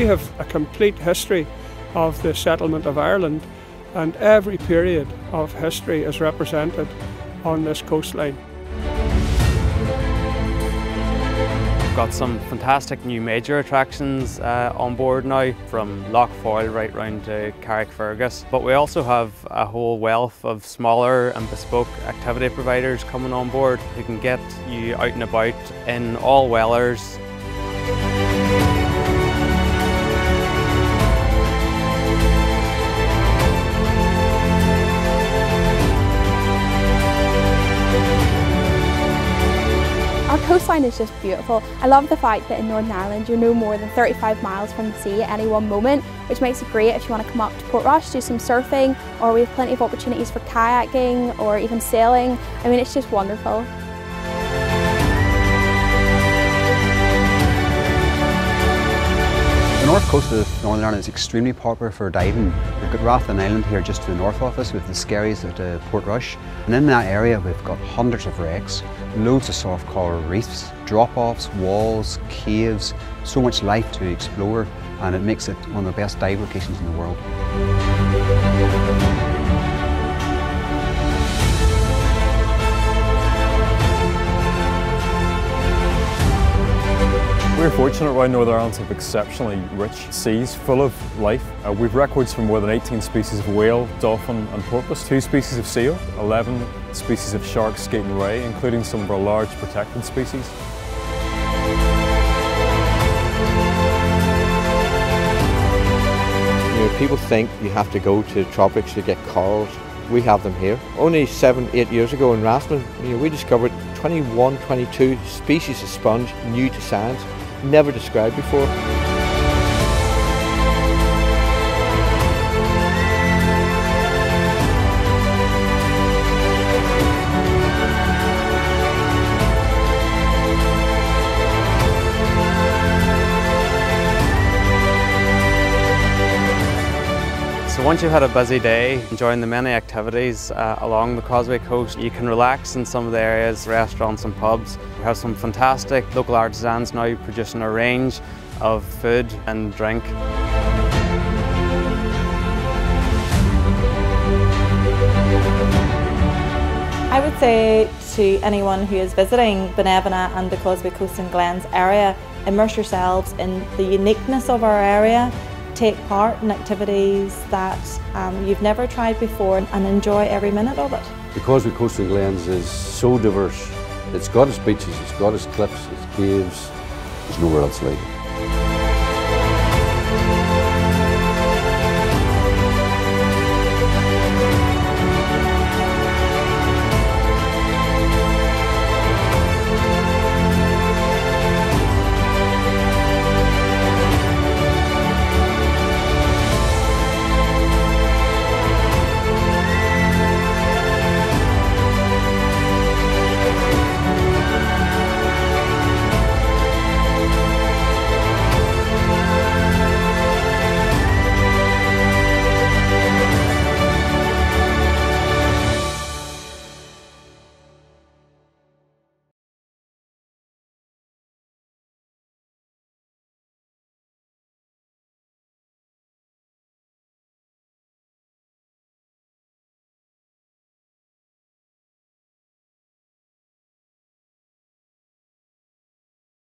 We have a complete history of the settlement of Ireland and every period of history is represented on this coastline. We've got some fantastic new major attractions uh, on board now, from Lough Foyle right round to Carrickfergus. But we also have a whole wealth of smaller and bespoke activity providers coming on board who can get you out and about in all weathers coastline is just beautiful. I love the fact that in Northern Ireland you're no more than 35 miles from the sea at any one moment, which makes it great if you want to come up to Portrush, do some surfing, or we have plenty of opportunities for kayaking or even sailing. I mean, it's just wonderful. North coast of Northern Ireland is extremely popular for diving. We've got Rathlin Island here just to the north of us with the Skerries at uh, Portrush. And in that area we've got hundreds of wrecks, loads of soft coral reefs, drop-offs, walls, caves, so much life to explore and it makes it one of the best dive locations in the world. We're fortunate around Northern Ireland to have exceptionally rich seas full of life. Uh, we've records for more than 18 species of whale, dolphin and porpoise, two species of seal, 11 species of shark, skate and ray, including some of our large protected species. You know, people think you have to go to the tropics to get corals. We have them here. Only seven, eight years ago in Rathlin, you know, we discovered 21, 22 species of sponge new to science never described before. So once you've had a busy day, enjoying the many activities uh, along the Causeway Coast, you can relax in some of the areas, restaurants and pubs. We have some fantastic local artisans now producing a range of food and drink. I would say to anyone who is visiting Binevenagh and the Causeway Coast and Glens area, immerse yourselves in the uniqueness of our area take part in activities that um, you've never tried before and enjoy every minute of it. Because The Causeway Coast and Glens is so diverse. It's got its beaches, it's got its cliffs, its caves. There's nowhere else like it.